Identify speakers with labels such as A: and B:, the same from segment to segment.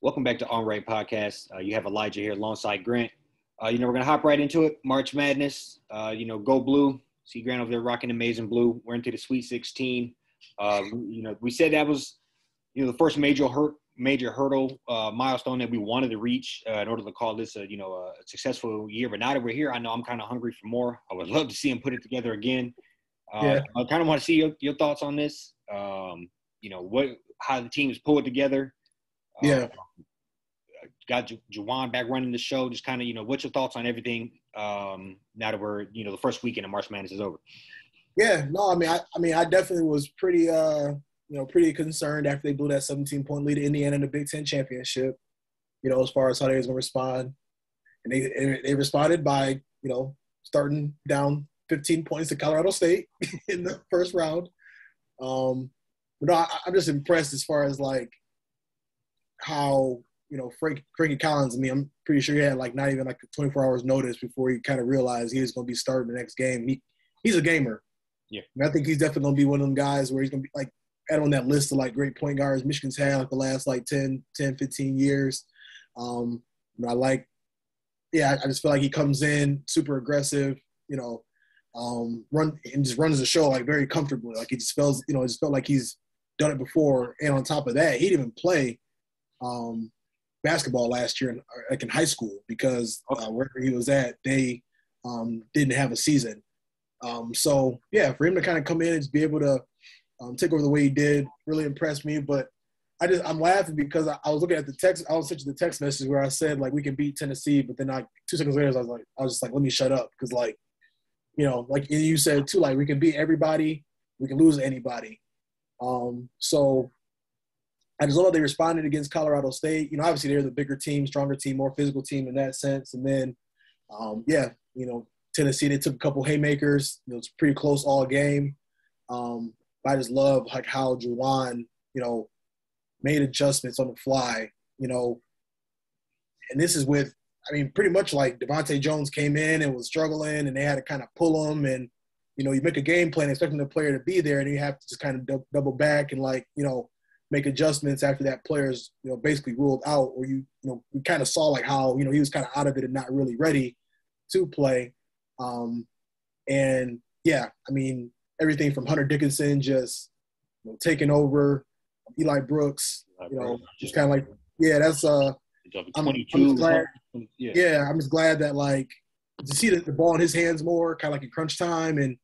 A: Welcome back to Unranked Podcast. Uh, you have Elijah here alongside Grant. Uh, you know, we're going to hop right into it. March Madness, uh, you know, go blue. See Grant over there rocking amazing blue. We're into the Sweet 16. Uh, you know, we said that was, you know, the first major hurt, major hurdle uh, milestone that we wanted to reach uh, in order to call this a, you know, a successful year. But now that we're here, I know I'm kind of hungry for more. I would love to see him put it together again. yeah. I kind of want to see your, your thoughts on this. Um, you know, what, how the teams pull it together
B: yeah.
A: Um, got Juwan back running the show. Just kind of, you know, what's your thoughts on everything um, now that we're, you know, the first weekend of March Madness is over?
B: Yeah, no, I mean, I, I mean, I definitely was pretty, uh, you know, pretty concerned after they blew that 17 point lead to Indiana in the Big Ten championship. You know, as far as how they was gonna respond, and they they responded by, you know, starting down 15 points to Colorado State in the first round. Um, but no, I, I'm just impressed as far as like how you know Frank Frankie Collins. I mean, I'm pretty sure he had like not even like 24 hours notice before he kind of realized he was going to be starting the next game. He he's a gamer.
A: Yeah,
B: and I think he's definitely going to be one of them guys where he's going to be like add on that list of like great point guards Michigan's had like the last like 10, 10 15 years. Um, I like, yeah, I just feel like he comes in super aggressive, you know, um, run and just runs the show like very comfortably. Like he just feels, you know, it just felt like he's done it before. And on top of that, he didn't even play um, basketball last year, in, like in high school, because uh, wherever he was at, they um, didn't have a season. Um, so yeah, for him to kind of come in and just be able to um, take over the way he did really impressed me. But I just I'm laughing because I, I, was looking at the text. I was sending the text message where I said like we can beat Tennessee, but then like two seconds later I was like I was just like let me shut up because like you know like you said too like we can beat everybody, we can lose anybody. Um, so I just love they responded against Colorado State. You know, obviously they're the bigger team, stronger team, more physical team in that sense. And then, um, yeah, you know, Tennessee they took a couple haymakers. It was pretty close all game. Um, I just love like how Juwan, you know, made adjustments on the fly. You know, and this is with, I mean, pretty much like DeVante' Jones came in and was struggling, and they had to kind of pull him and. You know, you make a game plan expecting the player to be there, and you have to just kind of double back and like, you know, make adjustments after that player's you know basically ruled out or you you know we kind of saw like how you know he was kind of out of it and not really ready to play. Um and yeah i mean everything from hunter dickinson just you know, taking over eli brooks you know just kind of like yeah. that's uh I'm, I'm glad, yeah. yeah i'm just glad that like to see the, the ball in his hands more kind of like in crunch time and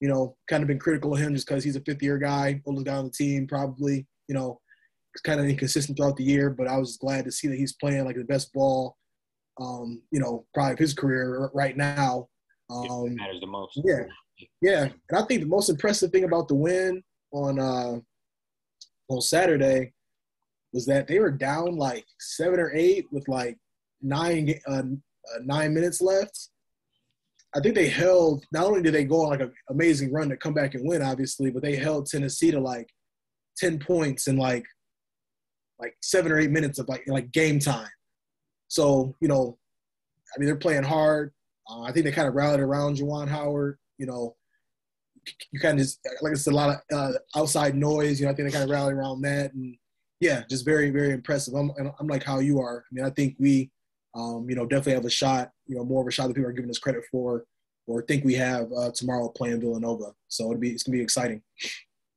B: you know kind of been critical of him just because he's a fifth year guy oldest guy on the team probably you know, it's kind of inconsistent throughout the year, but I was glad to see that he's playing like the best ball, um, you know, probably of his career right now.
A: Um, matters the most.
B: Yeah, yeah, and I think the most impressive thing about the win on uh, on Saturday was that they were down like seven or eight with like nine uh, uh, nine minutes left. I think they held. Not only did they go on like an amazing run to come back and win, obviously, but they held Tennessee to like 10 points in like like seven or eight minutes of like like game time. So, you know, I mean they're playing hard. Uh, I think they kind of rallied around Juwan Howard, you know. You kind of just like it's a lot of uh, outside noise. You know, I think they kind of rallied around that, and yeah, just very, very impressive. I'm, I'm like how you are. I mean, I think we, um, you know, definitely have a shot. You know, more of a shot that people are giving us credit for, or think we have uh, tomorrow playing Villanova. So it'll be it's gonna be exciting.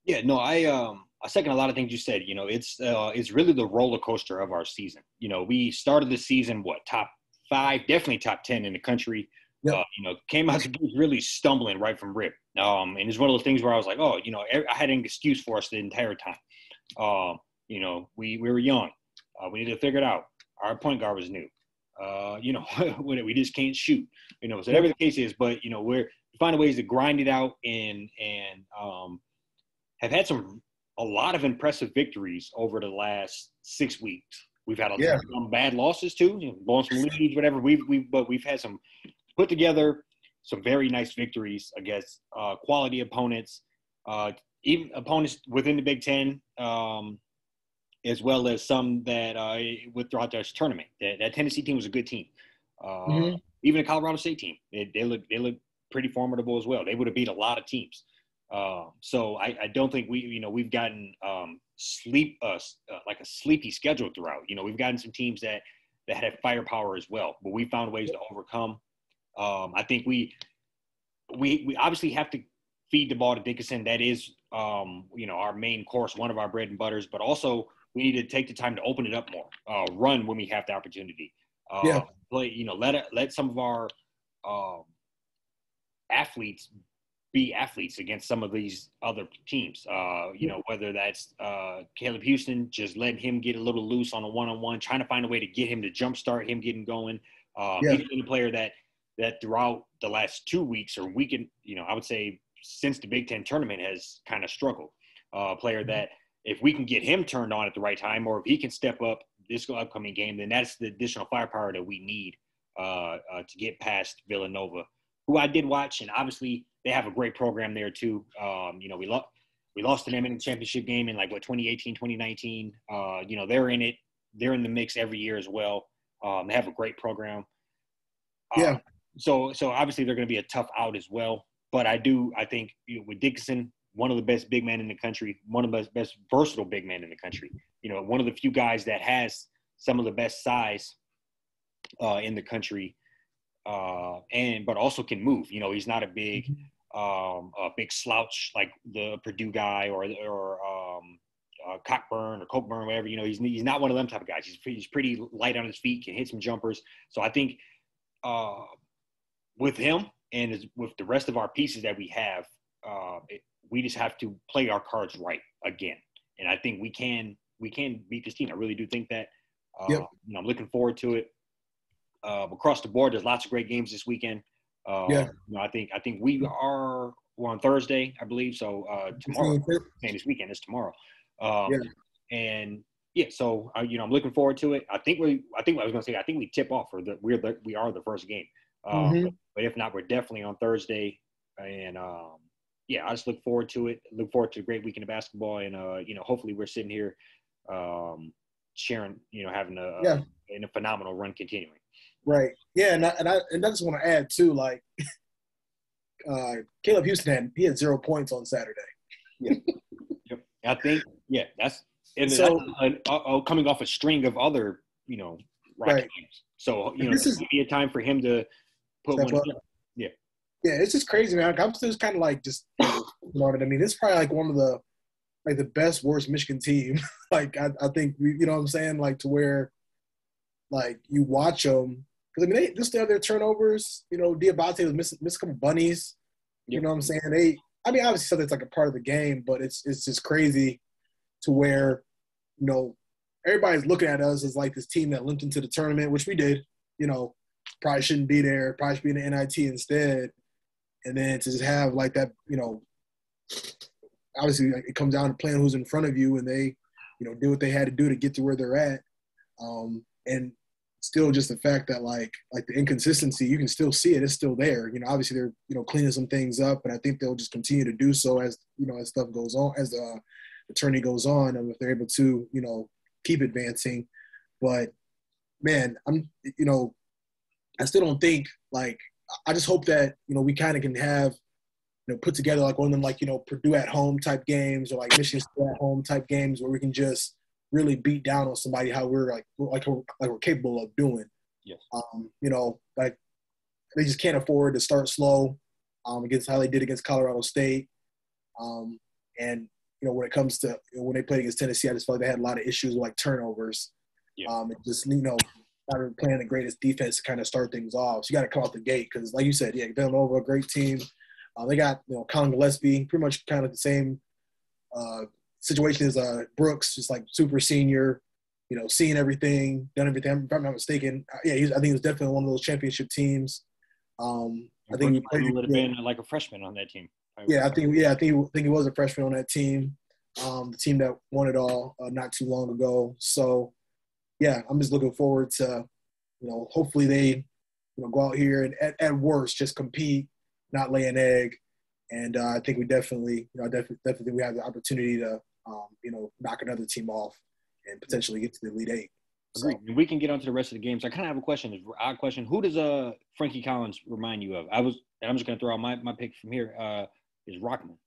A: Yeah, no, I um I second a lot of things you said. You know, it's uh, it's really the roller coaster of our season. You know, we started the season what top five, definitely top ten in the country. Yep. Uh, you know, came out to really stumbling right from rip. Um, and it's one of those things where I was like, oh, you know, I had an excuse for us the entire time. Uh, you know, we we were young. Uh, we needed to figure it out. Our point guard was new. Uh, you know, we just can't shoot. You know, so whatever the case is, but you know, we're finding ways to grind it out and and um, have had some a lot of impressive victories over the last six weeks. We've had a, yeah. some bad losses too, you know, blowing some leads, whatever. We've we but we've had some put together some very nice victories against uh, quality opponents, uh, even opponents within the Big Ten, um, as well as some that uh, with throughout this tournament. That, that, Tennessee team was a good team. Uh, mm-hmm. Even the Colorado State team, they, they look they look pretty formidable as well. They would have beat a lot of teams. Um, so I, I, don't think we, you know, we've gotten um, sleep uh, uh, like a sleepy schedule throughout. You know, we've gotten some teams that that had firepower as well, but we found ways to overcome. Um, I think we we we obviously have to feed the ball to Dickinson. That is, um, you know, our main course, one of our bread and butters. But also, we need to take the time to open it up more, uh, run when we have the opportunity. Uh,
B: yeah.
A: Play, you know, let let some of our um, athletes be athletes against some of these other teams. Uh, you know, whether that's uh, Caleb Houston, just letting him get a little loose on a one-on-one, trying to find a way to get him to jumpstart him getting going. Um,
B: Yeah.
A: He's been a player that that throughout the last two weeks or week, weekend, you know, I would say since the Big Ten tournament has kind of struggled. Uh, a player that if we can get him turned on at the right time, or if he can step up this upcoming game, then that's the additional firepower that we need uh, uh, to get past Villanova, who I did watch, and obviously they have a great program there too. Um, you know, we lost we lost to them in the championship game in like what 2018, 2019. Uh, you know, they're in it. They're in the mix every year as well. Um, they have a great program. Uh,
B: Yeah.
A: So so obviously they're going to be a tough out as well. But I do I think you know, with Dickinson, one of the best big men in the country, one of the best, best versatile big men in the country. You know, one of the few guys that has some of the best size uh, in the country, uh, and but also can move. You know, he's not a big um, a big slouch like the Purdue guy or or um, uh, Cockburn or Cockburn, whatever. You know, he's he's not one of them type of guys. He's pretty, he's pretty light on his feet, can hit some jumpers. So I think uh, with him and with the rest of our pieces that we have, uh, it, we just have to play our cards right again. And I think we can we can beat this team. I really do think that. Uh,
B: Yep.
A: You know, I'm looking forward to it. Uh, across the board, there's lots of great games this weekend. Uh,
B: Yeah.
A: You know, I think I think we are we're on Thursday, I believe. So uh, tomorrow, saying this weekend is tomorrow. Um,
B: Yeah.
A: And yeah, so uh, you know, I'm looking forward to it. I think we, I think I was gonna say, I think we tip off for the we're the we are the first game. Um,
B: Mhm.
A: but, if not, we're definitely on Thursday. And um, yeah, I just look forward to it. Look forward to a great weekend of basketball, and uh, you know, hopefully we're sitting here um, sharing, you know, having a,
B: Yeah.
A: and a phenomenal run continuing.
B: Right. Yeah, and I, and I and I just want to add too, like uh, Caleb Houston had he had zero points on Saturday.
A: Yep. I think yeah, that's and
B: So-
A: that's uh, uh, coming off a string of other you know
B: Right.
A: games. So you know,
B: This
A: this
B: is-
A: be a time for him to put
B: Step
A: one.
B: up.
A: together.
B: Yeah, it's just crazy, man. I'm still kind of like just you know what I mean. It's probably like one of the like the best worst Michigan team. like I, I think you know what I'm saying. Like to where like you watch them because I mean they just the other turnovers. You know, Diabate was missing missed a couple bunnies. You
A: Yep.
B: know what I'm saying? They I mean obviously so that's like a part of the game, but it's it's just crazy to where you know everybody's looking at us as like this team that limped into the tournament, which we did. You know, probably shouldn't be there. Probably should be in the NIT instead. And then to just have like that, you know, obviously it comes down to playing who's in front of you, and they, you know, did what they had to do to get to where they're at. Um, and still, just the fact that like like the inconsistency, you can still see it. It's still there. You know, obviously they're you know cleaning some things up, and I think they'll just continue to do so as you know as stuff goes on, as the, uh, the tourney goes on, and if they're able to, you know, keep advancing. But man, I'm you know, I still don't think like I just hope that you know we kind of can have you know put together like one of them like you know Purdue at home type games or like Michigan State at home type games where we can just really beat down on somebody how we're like like we're, like we're capable of doing.
A: Yes.
B: Um, you know, like they just can't afford to start slow um, against how they did against Colorado State. Um, and you know when it comes to when they played against Tennessee, I just felt like they had a lot of issues with like turnovers.
A: Yeah.
B: Um, it just you know not really playing the greatest defense to kind of start things off. So you got to come out the gate because, like you said, yeah, Villanova, a great team. Uh, they got you know Colin Gillespie, pretty much kind of the same uh, situation is uh, Brooks, just like super senior. You know, seeing everything, done everything. If I'm not mistaken, uh, yeah, he's, I think he was definitely one of those championship teams. Um, I think he played.
A: would have been like a freshman on that team.
B: Yeah, I think yeah, I think I think he was a freshman on that team, um, the team that won it all uh, not too long ago. So, yeah, I'm just looking forward to, you know, hopefully they, you know, go out here and at, at worst just compete, not lay an egg, and uh, I think we definitely, you know, definitely definitely we have the opportunity to, um, you know, knock another team off and potentially get to the Elite Eight. So,
A: Agreed. We can get onto the rest of the games. I kind of have a question. An odd question. Who does uh Frankie Collins remind you of? I was, and I'm just going to throw out my, my pick from here. Uh, is Rahkman.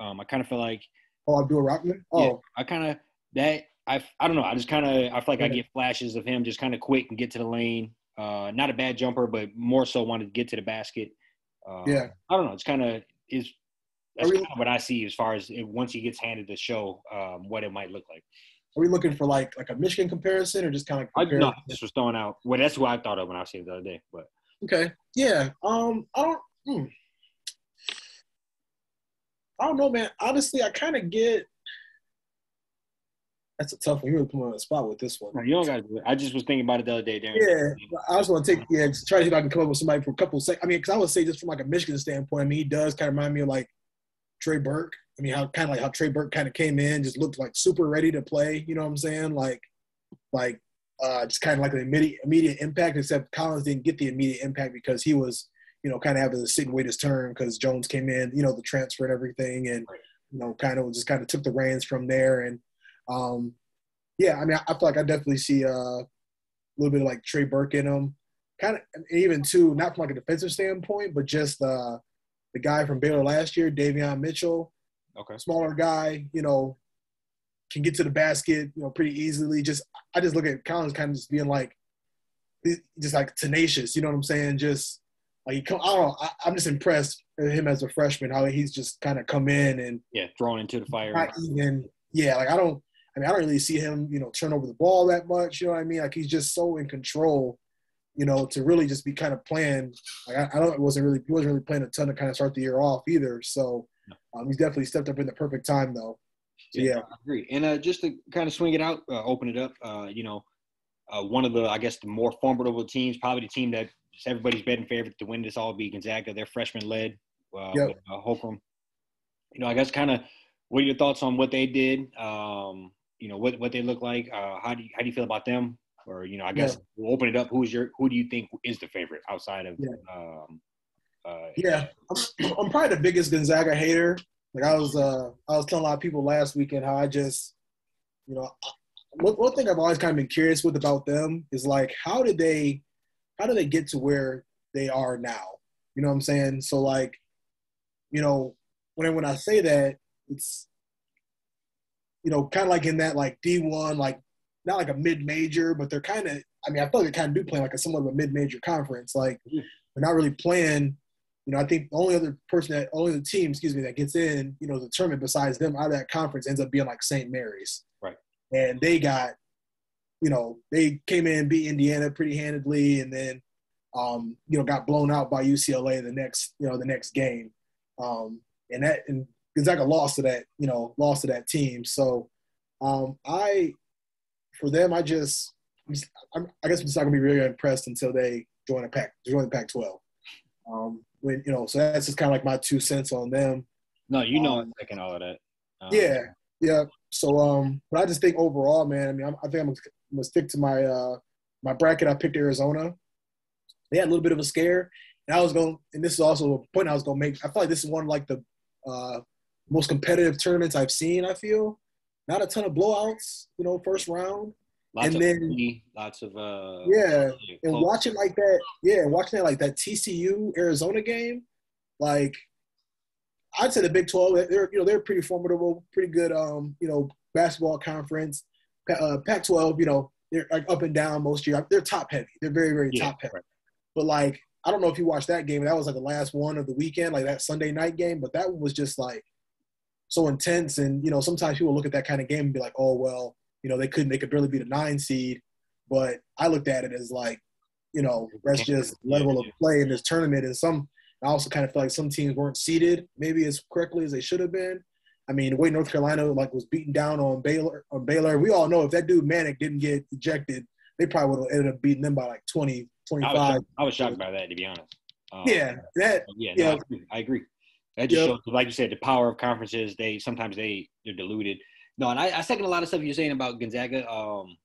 A: Um, I kind of feel like
B: Oh, Abdul Rahkman. Oh, yeah,
A: I kind of that. I I don't know. I just kind of I feel like I get flashes of him just kind of quick and get to the lane. Uh, not a bad jumper, but more so wanted to get to the basket. Uh,
B: yeah.
A: I don't know. It's kind of is that's kind of what I see as far as it, once he gets handed the show, um, what it might look like.
B: Are we looking for like like a Michigan comparison or just kind of? Like
A: I, no, this was throwing out. Well, that's what I thought of when I was it the other day. But
B: okay, yeah. Um, I don't. Hmm. I don't know, man. Honestly, I kind of get. That's a tough one. You really put me on the spot with this one.
A: No, you don't got to do it. I just was thinking about it the other day. Darren.
B: Yeah, I just want to take yeah, try to see if I can come up with somebody for a couple seconds. I mean, because I would say just from like a Michigan standpoint, I mean, he does kind of remind me of like Trey Burke. I mean, how kind of like how Trey Burke kind of came in, just looked like super ready to play. You know what I'm saying? Like, like uh, just kind of like an immediate immediate impact. Except Collins didn't get the immediate impact because he was you know, kind of having to sit and wait his turn because Jones came in, you know, the transfer and everything, and you know, kind of just kind of took the reins from there. And um, yeah, I mean, I, feel like I definitely see uh, a little bit of like Trey Burke in him, kind of even too, not from like a defensive standpoint, but just uh, the guy from Baylor last year, Davion Mitchell,
A: okay,
B: smaller guy, you know, can get to the basket, you know, pretty easily. Just I just look at Collins kind of just being like, just like tenacious, you know what I'm saying? Just like he come, I don't know. I, am just impressed with him as a freshman, how he's just kind of come in and
A: yeah, thrown into the fire.
B: Not even yeah, like I don't. I mean, I don't really see him, you know, turn over the ball that much. You know what I mean? Like he's just so in control, you know, to really just be kind of playing. Like I, I don't, it wasn't really, he wasn't really playing a ton to kind of start the year off either. So um, he's definitely stepped up in the perfect time though. So, yeah, yeah. I
A: agree. And uh, just to kind of swing it out, uh, open it up, uh, you know, uh, one of the, I guess, the more formidable teams, probably the team that everybody's betting favorite to win this all be Gonzaga. They're freshman led. Uh, yep. with, uh, Holmgren. You know, I guess kind of what are your thoughts on what they did? Um, you know, what what they look like. Uh, how do you how do you feel about them? Or you know, I guess yeah. we'll open it up. Who's your who do you think is the favorite outside of?
B: Yeah, um, uh, yeah. I'm, I'm probably the biggest Gonzaga hater. Like I was, uh, I was telling a lot of people last weekend how I just, you know, one, one thing I've always kind of been curious with about them is like how did they how do they get to where they are now? You know what I'm saying? So like, you know, when when I say that, it's you know, kind of like in that like D1, like not like a mid major, but they're kind of. I mean, I feel like they kind of do play like a somewhat of a mid major conference. Like they're not really playing. You know, I think the only other person that, only the team, excuse me, that gets in, you know, the tournament besides them out of that conference ends up being like St. Mary's.
A: Right.
B: And they got you know, they came in beat Indiana pretty handedly, and then um, you know got blown out by UCLA the next you know the next game, um, and that and Gonzaga lost to that you know lost to that team. So um, I for them I just I'm, i guess I'm just not gonna be really impressed until they join a pack join the Pac-12. Um, when you know, so that's just kind of like my two cents on them.
A: No, you know, um, I'm taking all of that.
B: Um, yeah, yeah. So, um, but I just think overall, man. I mean, I'm, i think I'm I'm gonna stick to my uh, my bracket. I picked Arizona. They had a little bit of a scare, and I was going. And this is also a point I was gonna make. I feel like this is one of like the uh, most competitive tournaments I've seen. I feel not a ton of blowouts. You know, first round.
A: Lots and then money, lots of uh,
B: yeah, and watching like that, yeah, and watching that like that TCU Arizona game, like I'd say the Big Twelve, they're you know they're pretty formidable, pretty good um you know basketball conference uh, Pac-12, you know, they're like up and down most year. They're top heavy. They're very, very yeah, top heavy. Right. But like, I don't know if you watched that game. That was like the last one of the weekend, like that Sunday night game. But that one was just like so intense. And you know, sometimes people look at that kind of game and be like, "Oh well, you know, they couldn't. They could barely beat a nine seed." But I looked at it as like, you know, that's just level of play in this tournament. And some, I also kind of feel like some teams weren't seeded maybe as correctly as they should have been. I mean, the way North Carolina like was beaten down on Baylor on Baylor, we all know if that dude Manek didn't get ejected, they probably would have ended up beating them by like 20, 25. I
A: was, I was shocked by that, to be honest.
B: Um, yeah, that.
A: Yeah, no, yeah. I, agree. I agree. That just yep. shows, like you said, the power of conferences. They sometimes they they're diluted. No, and I, I second a lot of stuff you're saying about Gonzaga. Um,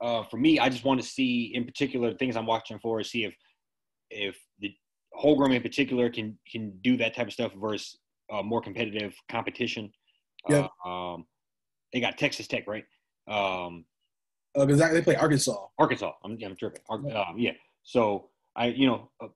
A: uh, for me, I just want to see, in particular, things I'm watching for, is see if if the Holmgren in particular can can do that type of stuff versus uh, more competitive competition.
B: Yeah.
A: Uh, um, they got Texas Tech, right? Um,
B: uh, they play Arkansas.
A: Arkansas. I'm, I'm tripping. Um, yeah. So I, you know, uh,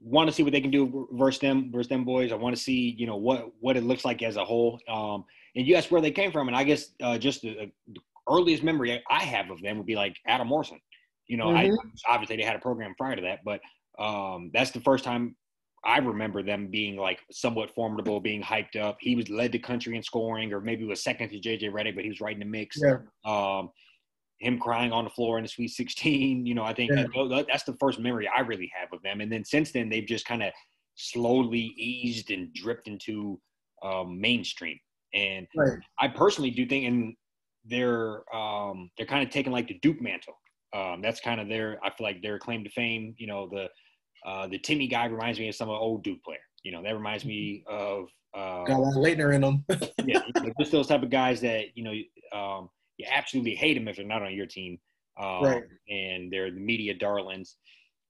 A: want to see what they can do versus them versus them boys. I want to see, you know, what what it looks like as a whole. Um, and you asked where they came from, and I guess uh, just the, the, earliest memory I have of them would be like Adam Morrison. You know, mm-hmm. I, obviously they had a program prior to that, but um, that's the first time I remember them being like somewhat formidable, being hyped up. He was led the country in scoring, or maybe was second to JJ Redick, but he was right in the mix.
B: Yeah.
A: Um, him crying on the floor in the Sweet 16. You know, I think yeah. that, that's the first memory I really have of them. And then since then, they've just kind of slowly eased and dripped into um, mainstream. And right. I personally do think, and they're um, they're kind of taking like the Duke mantle. Um, that's kind of their. I feel like their claim to fame. You know, the uh, the Timme guy reminds me of some old Duke player. You know, that reminds me of uh,
B: got a lot of Laettner in them.
A: yeah, just those type of guys that you know um, you absolutely hate them if they're not on your team, um, right? And they're the media darlings.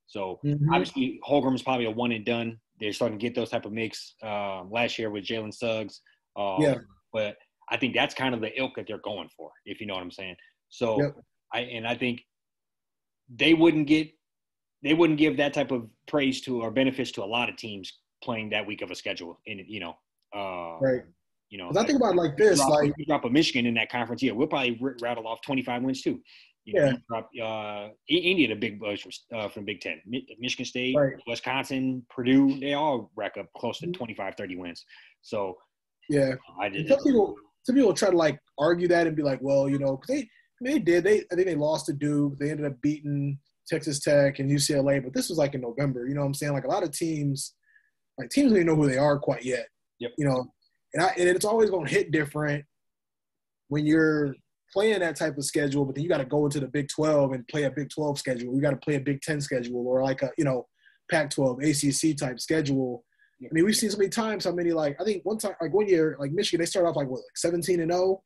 A: So mm-hmm. obviously Holmgren's probably a one and done. They're starting to get those type of mix. Um, last year with Jalen Suggs. Um,
B: yeah.
A: But I think that's kind of the ilk that they're going for, if you know what I'm saying. So yep. I and I think they wouldn't get they wouldn't give that type of praise to or benefits to a lot of teams playing that week of a schedule. In you know, uh,
B: right.
A: You know,
B: I think about like this,
A: drop,
B: like
A: drop a Michigan in that conference. Yeah, we'll probably rattle off 25 wins too. You
B: yeah. Know,
A: drop, uh, India, the big boys from, uh, from Big Ten, Michigan State,
B: right.
A: Wisconsin, Purdue, they all rack up close to mm-hmm. 25, 30 wins. So,
B: yeah,
A: I did.
B: Some people, some people try to like argue that and be like, well, you know, they they did. They I think they lost to Duke. They ended up beating Texas Tech and UCLA, but this was like in November. You know what I'm saying? Like a lot of teams, like teams don't even know who they are quite yet.
A: Yep.
B: You know, and, I, and it's always going to hit different when you're playing that type of schedule, but then you got to go into the Big 12 and play a Big 12 schedule. You got to play a Big 10 schedule or like a, you know, Pac 12, ACC type schedule. I mean, we've seen so many times how many, like, I think one time, like one year, like Michigan, they started off like what, like 17 and 0.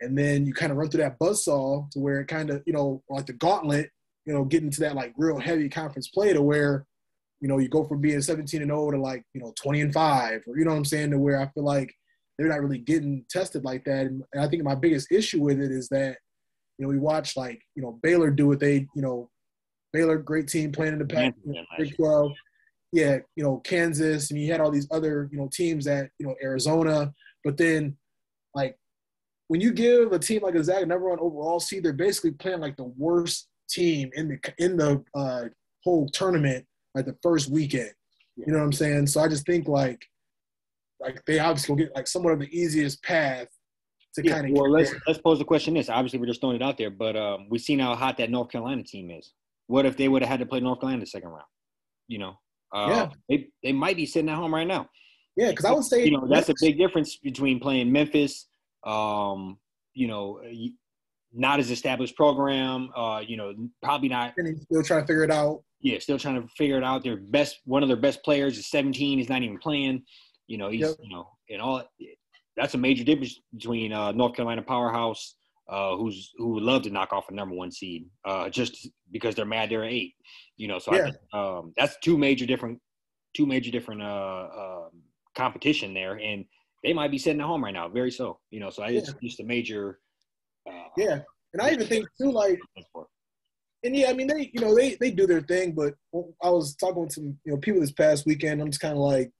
B: And then you kind of run through that buzzsaw to where it kind of, you know, like the gauntlet, you know, getting to that like real heavy conference play to where, you know, you go from being 17 and 0 to like, you know, 20 and 5, or you know what I'm saying, to where I feel like they're not really getting tested like that. And, I think my biggest issue with it is that, you know, we watch like, you know, Baylor do what they, you know, Baylor, great team playing in the Pac Big 12. Yeah, you know, Kansas, and you had all these other, you know, teams that, you know, Arizona. But then, like, when you give a team like a Zag number one overall seed, they're basically playing like the worst team in the in the uh, whole tournament like the first weekend. You know what I'm saying? So I just think like like they obviously will get like somewhat of the easiest path to yeah, kind of.
A: Well, let's there. let's pose the question this. Obviously, we're just throwing it out there, but um, we've seen how hot that North Carolina team is. What if they would have had to play North Carolina the second round? You know, uh,
B: yeah,
A: they they might be sitting at home right now.
B: Yeah, because I would say
A: you know that's a big difference between playing Memphis, um, you know, not as established program. Uh, you know, probably not.
B: And still trying to figure it out.
A: Yeah, still trying to figure it out. Their best, one of their best players is 17. He's not even playing. You know, he's yep. you know, and all. That's a major difference between uh, North Carolina powerhouse, uh, who's who would love to knock off a number one seed, uh, just because they're mad they're eight. You know, so yeah. Think, um, that's two major different, two major different uh, um, competition there, and they might be sitting at home right now, very so. You know, so I, yeah. it's just a major
B: uh, yeah, and I even think too, like, and yeah, I mean, they, you know, they they do their thing, but I was talking to you know, people this past weekend. I'm just kind of like,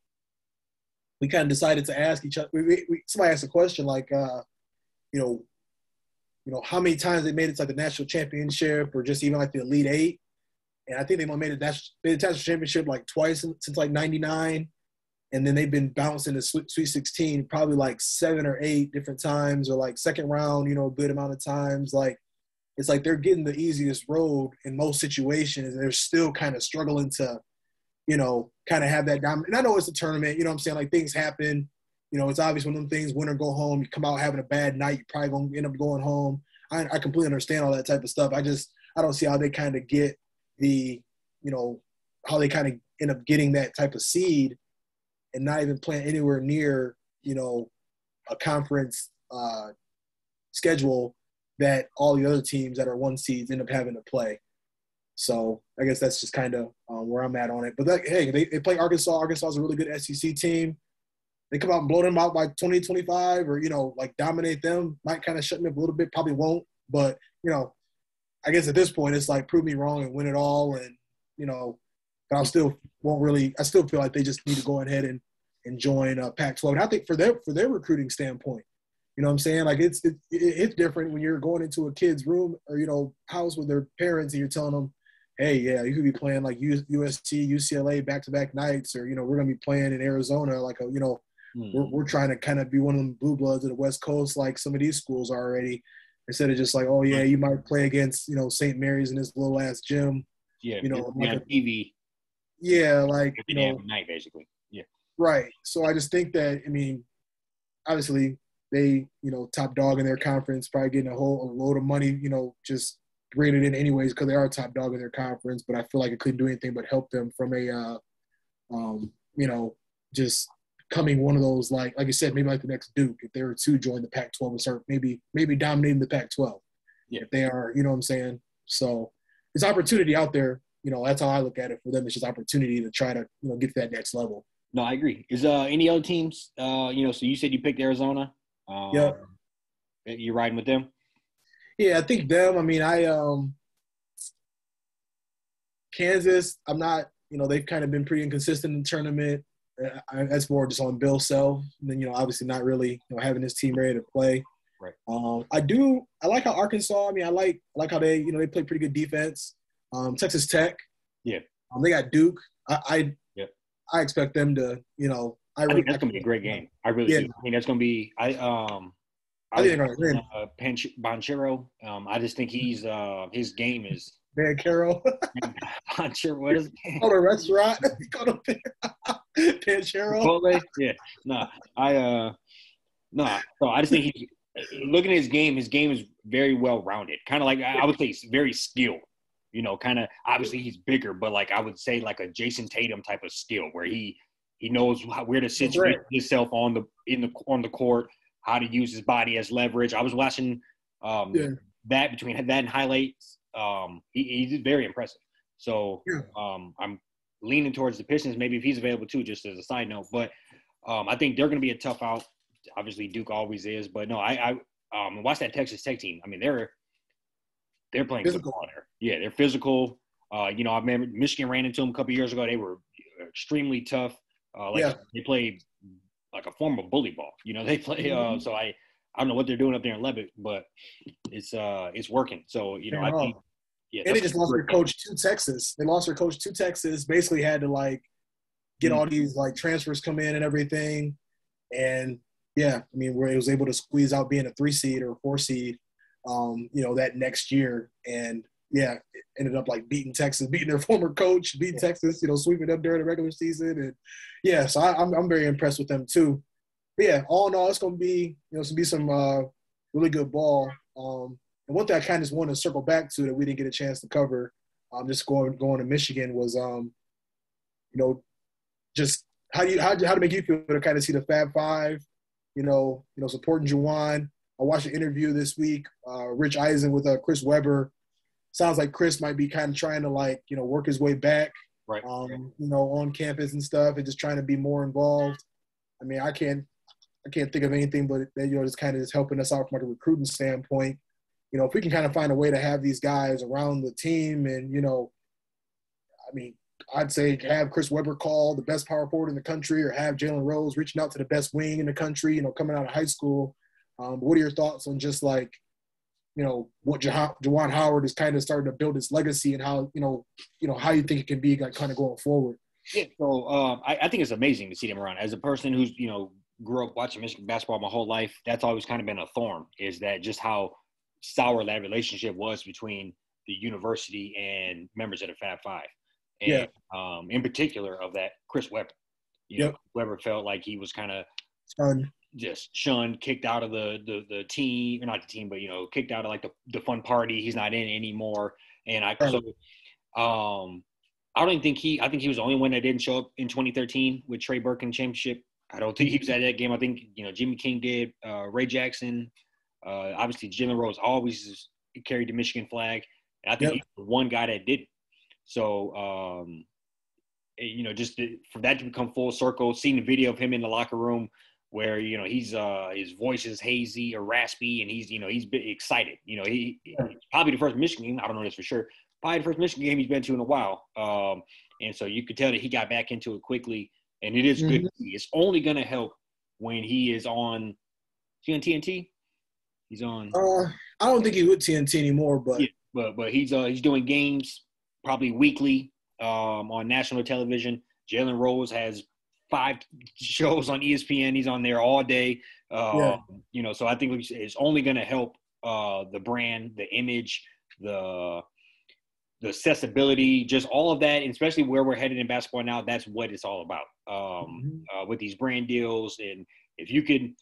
B: we kind of decided to ask each other. We, we, somebody asked a question like, uh, you know, you know, how many times they made it to like the national championship or just even like the elite eight. And I think they made it made the national championship like twice since like '99 and then they've been bouncing to Sweet 16 probably like seven or eight different times, or like second round, you know, a good amount of times. Like it's like they're getting the easiest road in most situations, and they're still kind of struggling to, you know, kind of have that dominant. And I know it's a tournament, you know what I'm saying? Like things happen. You know, it's obvious when them things win or go home. You come out having a bad night, you're probably gonna end up going home. I, I completely understand all that type of stuff. I just I don't see how they kind of get the, you know, how they kind of end up getting that type of seed and not even playing anywhere near, you know, a conference uh, schedule that all the other teams that are one seeds end up having to play. So I guess that's just kind of um, where I'm at on it. But that, hey, they, they play Arkansas. Arkansas is a really good SEC team. They come out and blow them out by 20, 25, or, you know, like dominate them. Might kind of shut me up a little bit. Probably won't. But, you know, I guess at this point, it's like prove me wrong and win it all. And, you know, but I still won't really. I still feel like they just need to go ahead and, and join uh, Pac-12. And I think for their for their recruiting standpoint, You know what I'm saying? Like it's it, it's different when you're going into a kid's room or you know house with their parents and you're telling them, hey, yeah, you could be playing like USC, UCLA back to back nights, or you know we're gonna be playing in Arizona, like a you know mm. we're we're trying to kind of be one of them blue bloods of the West Coast, like some of these schools are already. Instead of just like, oh yeah, you might play against you know St. Mary's in this little ass gym.
A: Yeah,
B: you know,
A: like on TV.
B: Yeah, like you know,
A: night basically. Yeah.
B: Right. So I just think that I mean, obviously they you know top dog in their conference, probably getting a whole a load of money, you know, just it in anyways because they are top dog in their conference. But I feel like it couldn't do anything but help them from a, uh, um, you know, just coming one of those like like I said, maybe like the next Duke if they were to join the Pac-12 and start maybe maybe dominating the Pac-12.
A: Yeah.
B: If they are, you know what I'm saying. So it's opportunity out there you know, that's how I look at it for them. It's just opportunity to try to, you know, get to that next level.
A: No, I agree. Is uh any other teams? Uh, you know, so you said you picked Arizona. Um,
B: yeah.
A: You riding with them?
B: Yeah, I think them. I mean, I um Kansas. I'm not. You know, they've kind of been pretty inconsistent in the tournament. Uh, I, that's more just on Bill Self. And then you know, obviously not really you know having his team ready to play.
A: Right.
B: Um, I do. I like how Arkansas. I mean, I like I like how they you know they play pretty good defense. Um, Texas Tech.
A: Yeah.
B: Um, they got Duke. I, I
A: yeah.
B: I expect them to, you know,
A: I, I think that's gonna be a great game. I really yeah. do. I think that's gonna be. I um.
B: I, I think they're gonna
A: uh, Panch- Banchero. Um, I just think he's uh his game is.
B: Van Caro.
A: Banchero, what is
B: it? Oh, the restaurant. Go to Panchero.
A: Yeah. No, I uh, no. So I just think he. Looking at his game, his game is very well rounded. Kind of like I would say, very skilled you know, kind of obviously he's bigger, but like I would say like a Jayson Tatum type of skill where he he knows how, where to situate himself on the in the on the court, how to use his body as leverage. I was watching um, yeah. that between that and highlights. Um, he, he's very impressive. So yeah. um, I'm leaning towards the Pistons. Maybe if he's available too, just as a side note. But um, I think they're going to be a tough out. Obviously, Duke always is. But no, I, I um, watch that Texas Tech team. I mean, they're they're playing physical. there. Yeah, they're physical. Uh, you know, I remember Michigan ran into them a couple years ago. They were extremely tough. Uh, like yeah. they play like a form of bully ball. You know, they play. Uh, mm-hmm. so I, I don't know what they're doing up there in Lubbock, but it's uh, it's working. So you know, I think.
B: Yeah, and they just lost their coach to Texas. They lost their coach to Texas. Basically, had to like get mm-hmm. all these like transfers come in and everything. And yeah, I mean, where he was able to squeeze out being a three seed or a four seed um, you know, that next year. And yeah, ended up like beating Texas, beating their former coach, beating yeah. Texas, you know, sweeping them during the regular season. And yeah, so I, am I'm, I'm very impressed with them too. But yeah, all in all, it's gonna be, you know, it's gonna be some uh, really good ball. Um, and one thing I kind of just want to circle back to that we didn't get a chance to cover, um, just going going to Michigan was, um, you know, just how do you how, do how to make you feel to kind of see the Fab Five, you know, you know, supporting Juwan, I watched an interview this week, uh, Rich Eisen with uh, Chris Webber. Sounds like Chris might be kind of trying to like you know work his way back,
A: right?
B: Um, you know, on campus and stuff, and just trying to be more involved. I mean, I can't, I can't think of anything but that you know just kind of just helping us out from like a recruiting standpoint. You know, if we can kind of find a way to have these guys around the team, and you know, I mean, I'd say have Chris Webber call the best power forward in the country, or have Jalen Rose reaching out to the best wing in the country. You know, coming out of high school um, what are your thoughts on just like, you know, what Juwan Howard is kind of starting to build his legacy and how, you know, you know, how you think it can be like, kind of going forward?
A: Yeah, so um, I, I, think it's amazing to see them around. As a person who's, you know, grew up watching Michigan basketball my whole life, that's always kind of been a thorn, is that just how sour that relationship was between the university and members of the Fab Five. And yeah. um, in particular of that, Chris Webber. You yep. know, Webber felt like he was kind of just shunned, kicked out of the the the team, or not the team, but you know, kicked out of like the the fun party. He's not in anymore. And I so um I don't even think he I think he was the only one that didn't show up in 2013 with Trey Burke in championship. I don't think he was at that game. I think you know Jimmy King did, uh, Ray Jackson, uh, obviously Jalen Rose always carried the Michigan flag. And I think yep. he's the one guy that did. So um, you know, just to, for that to become full circle, seeing the video of him in the locker room where you know he's uh his voice is hazy or raspy and he's you know he's excited you know he probably the first Michigan game I don't know this for sure probably the first Michigan game he's been to in a while um and so you could tell that he got back into it quickly and it is mm-hmm. good it's only going to help when he is on he on TNT? He's on.
B: Uh, I don't think he's with TNT anymore, but
A: yeah, but but he's uh he's doing games probably weekly um on national television. Jalen Rose has five shows on ESPN. He's on there all day. Uh, yeah. You know, so I think it's only going to help uh, the brand, the image, the the accessibility, just all of that, and especially where we're headed in basketball now. That's what it's all about um, mm-hmm. uh, with these brand deals. And if you can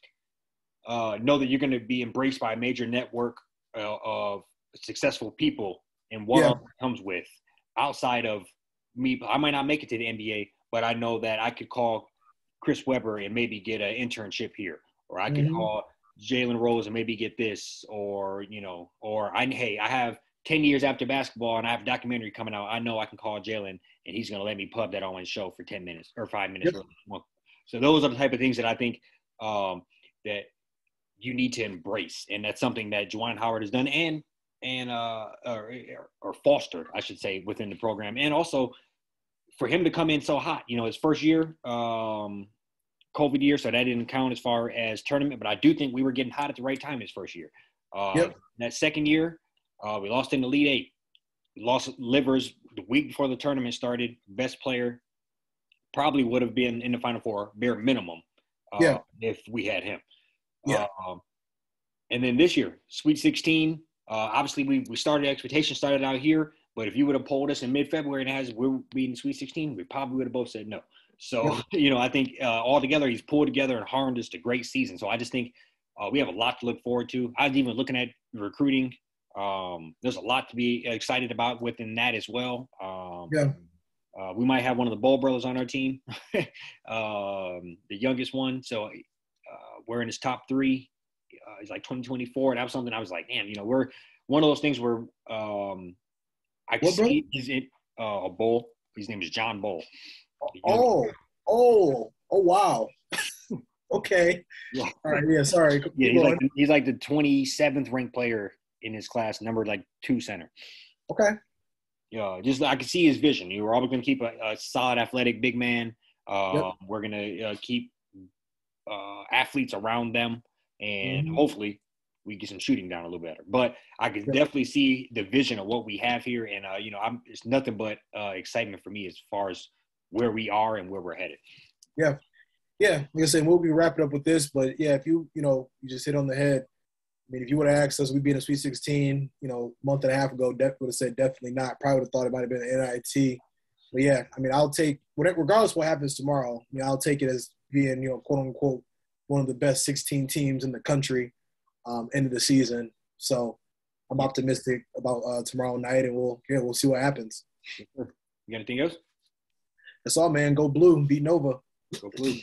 A: uh, know that you're going to be embraced by a major network uh, of successful people and what yeah. comes with outside of me, I might not make it to the NBA, but I know that I could call Chris Webber and maybe get an internship here, or I could mm-hmm. call Jalen Rose and maybe get this, or you know, or I hey, I have ten years after basketball and I have a documentary coming out. I know I can call Jalen and he's gonna let me pub that on his show for ten minutes or five minutes. Yep. So those are the type of things that I think um, that you need to embrace, and that's something that Juwan Howard has done and and uh, or, or fostered, I should say, within the program, and also for him to come in so hot, you know, his first year, um, COVID year, so that didn't count as far as tournament. But I do think we were getting hot at the right time his first year. Uh, yep. That second year, uh, we lost in the Elite Eight. We lost Livers the week before the tournament started. Best player probably would have been in the final four, bare minimum, uh, yeah. if we had him. Yeah. Um, and then this year, Sweet 16. Uh, obviously, we, we started expectations started out here. But if you would have polled us in mid-February and as we're beating Sweet 16, we probably would have both said no. So you know, I think uh, altogether he's pulled together and harmed us to great season. So I just think uh, we have a lot to look forward to. I was even looking at recruiting. Um, there's a lot to be excited about within that as well. Um, yeah. Uh, we might have one of the Ball brothers on our team, um, the youngest one. So uh, we're in his top three. Uh, he's like 2024. That was something I was like, man, you know, we're one of those things where um, I can see he's in uh, a Bull. His name is John Bull.
B: Oh, oh, oh, wow. okay. Yeah. All right. Yeah. Sorry.
A: Yeah. He's like, he's like the 27th ranked player in his class, number like two center.
B: Okay.
A: Yeah. Just I can see his vision. You are always going to keep a, a, solid, athletic big man. Uh, yep. We're going to uh, keep uh, athletes around them, and mm-hmm. hopefully we get some shooting down a little better. But I can definitely see the vision of what we have here, and uh, you know, I'm it's nothing but uh, excitement for me as far as where we are and where we're headed.
B: Yeah, yeah. Like I said, we'll be wrapping up with this, but yeah, if you you know you just hit on the head. I mean, if you would have asked us, we'd be in a Sweet 16, you know, month and a half ago, def- would have said definitely not. Probably would have thought it might have been an NIT. But yeah, I mean, I'll take whatever, regardless what happens tomorrow. I mean, I'll take it as being, you know, quote unquote, one of the best 16 teams in the country um, end of the season. So I'm optimistic about uh, tomorrow night, and we'll yeah we'll see what happens.
A: You got anything else?
B: That's all, man. Go blue, beat Nova.
A: Go blue.